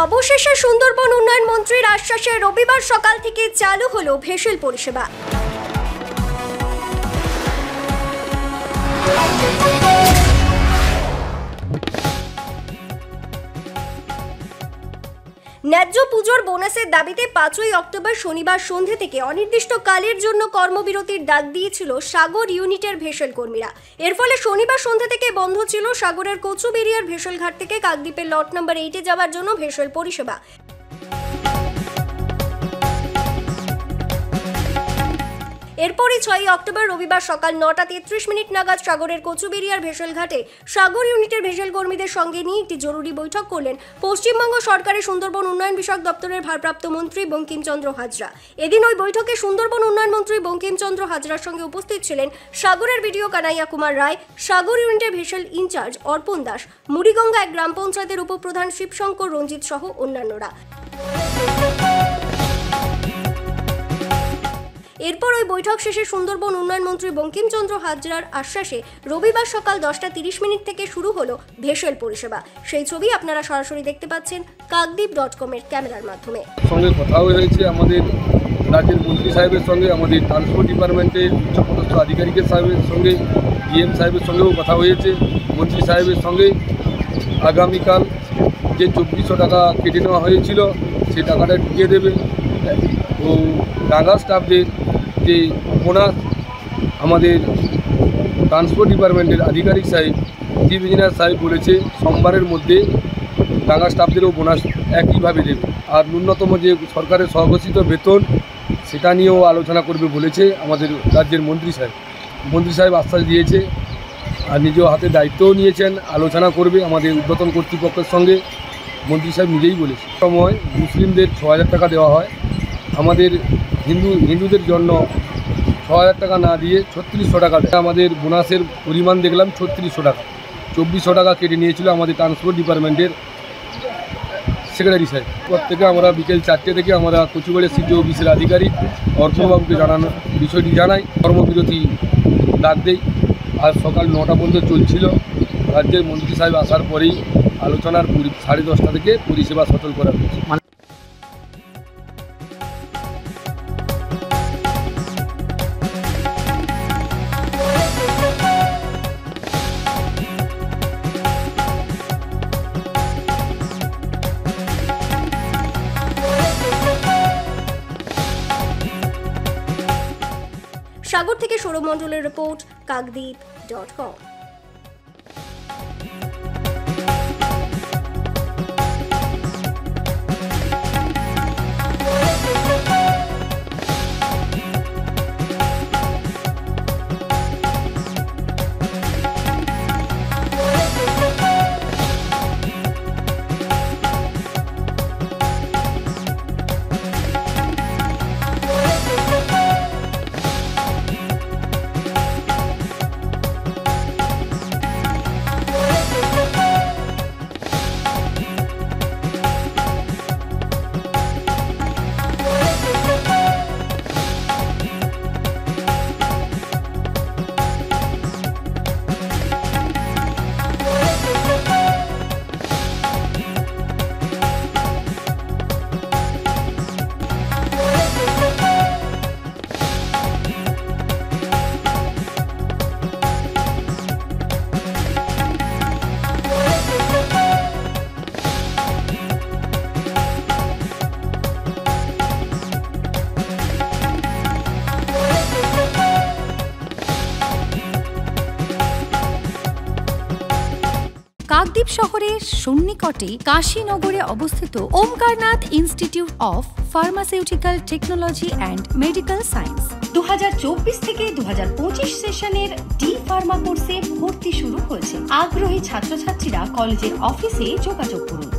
অবশেষে সুন্দরবন উন্নয়ন মন্ত্রীর আশ্বাসে রবিবার সকাল থেকে চালু হলো ভেসেল পরিষেবা। ন্যায্য পুজোর বোনাসের দাবিতে পাঁচই অক্টোবর শনিবার সন্ধে থেকে অনির্দিষ্টকালের জন্য কর্মবিরতির ডাক দিয়েছিল সাগর ইউনিটের ভেসেল কর্মীরা। এর ফলে শনিবার সন্ধে থেকে বন্ধ ছিল সাগরের কচুবেরিয়ার ভেসেল ঘাট থেকে কাকদ্বীপের লট নাম্বার এইটে যাওয়ার জন্য ভেসেল পরিষেবা। এরপরই ছয়ই অক্টোবর রবিবার সকাল নটা তেত্রিশ মিনিট নাগাদ সাগরের কচুবেরিয়ার ভেসেল ঘাটে সাগর ইউনিটের ভেসেল কর্মীদের সঙ্গে নিয়ে একটি জরুরি বৈঠক করলেন পশ্চিমবঙ্গ সরকারের সুন্দরবন উন্নয়ন বিষয়ক দপ্তরের ভারপ্রাপ্ত মন্ত্রী বঙ্কিমচন্দ্র হাজরা। এদিন ওই বৈঠকে সুন্দরবন উন্নয়ন মন্ত্রী বঙ্কিমচন্দ্র হাজরার সঙ্গে উপস্থিত ছিলেন সাগরের বিডিও কানাইয়া কুমার রায়, সাগর ইউনিটের ভেসেল ইনচার্জ অর্পণ দাস, মুড়িগঙ্গা এক গ্রাম পঞ্চায়েতের উপপ্রধান শিবশঙ্কর রঞ্জিত সহ অন্যান্যরা। এরপর ওই বৈঠক শেষে সুন্দরবন উন্নয়ন মন্ত্রী বঙ্কিমচন্দ্র হাজরার আশ্বাসে রবিবার সকাল দশটা তিরিশ মিনিট থেকে শুরু হলো ভেসেল পরিষেবা। সেই ছবি আপনারা সরাসরি দেখতে পাচ্ছেন কাকদ্বীপ ডট কমের ক্যামেরার মাধ্যমে। সঙ্গে কথাও হয়েছে আমাদের রাজ্যের মন্ত্রী সাহেবের সঙ্গে, আমাদের ট্রান্সপোর্ট ডিপার্টমেন্টের উচ্চপদস্থ আধিকারিকের সাহেবের সঙ্গে ডিএম সাহেবের সঙ্গেও কথা হয়েছে। মন্ত্রী সাহেবের সঙ্গে আগামীকাল যে চব্বিশশো টাকা কেটে নেওয়া হয়েছিল সেই টাকাটা ঢুকিয়ে দেবে। ও ডাঙ্গা স্টাফদের যে বোনাস আমাদের ট্রান্সপোর্ট ডিপার্টমেন্টের আধিকারিক সাহেব চিফ ইঞ্জিনিয়ার সাহেব বলেছে, সোমবারের মধ্যে টাঙ্গা স্টাফদেরও বোনাস একইভাবে দেবে। আর ন্যূনতম যে সরকারের স্বঘোষিত বেতন, সেটা নিয়েও আলোচনা করবে বলেছে আমাদের রাজ্যের মন্ত্রী সাহেব। মন্ত্রী সাহেব আশ্বাস দিয়েছে, আর নিজেও হাতে দায়িত্বও নিয়েছেন, আলোচনা করবে আমাদের উদ্বোধন কর্তৃপক্ষের সঙ্গে। মন্ত্রী সাহেব নিজেই বলেছে সময় মুসলিমদের ছ টাকা দেওয়া হয়। আমাদের হিন্দু, হিন্দুদের জন্য ছ হাজার টাকা না দিয়ে ছত্রিশশো টাকা দেয়। আমাদের বোনাসের পরিমাণ দেখলাম ছত্রিশশো টাকা। চব্বিশশো টাকা কেটে নিয়েছিল আমাদের ট্রান্সপোর্ট ডিপার্টমেন্টের সেক্রেটারি সাহেব। পর থেকে আমরা বিকেল চারটে থেকে আমরা কচুবাড়ি সিটি অফিসের আধিকারিক অর্থবাবুকে জানানো বিষয়টি জানাই। কর্মবিরতি ডাক দেই। আজ সকাল নটা পর্যন্ত চলছিল। রাজ্যের মন্ত্রী সাহেব আসার পরেই আলোচনার সাড়ে দশটা থেকে পরিষেবা সচল করা হয়েছে। সাগর থেকে সৌরভ মণ্ডলের report Kakdwip dot com Kakdwip শহরের সন্নিকটে কাশীনগরে অবস্থিত Omkarnath institute of pharmaceutical technology and medical science. দু হাজার চব্বিশ থেকে দু হাজার পঁচিশ সেশনের ডি ফার্মা কোর্সে ভর্তি শুরু হয়েছে। আগ্রহী ছাত্রছাত্রীরা কলেজের অফিসে যোগাযোগ করুন।